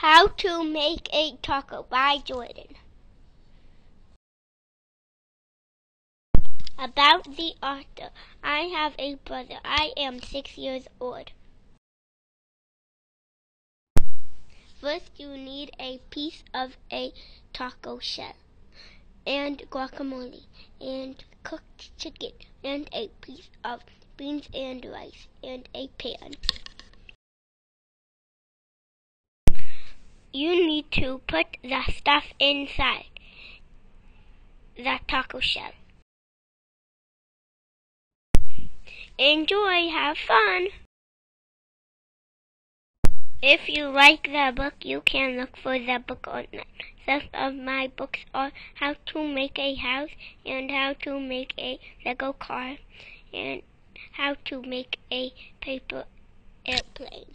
How to Make a Taco by Jordan. About the author. I have a brother. I am six years old. First, you need a piece of a taco shell, and guacamole, and cooked chicken, and a piece of beans and rice, and a pan. You need to put the stuff inside the taco shell. Enjoy, have fun! If you like the book, you can look for the book online. Some of my books are how to make a house and how to make a Lego car and how to make a paper airplane.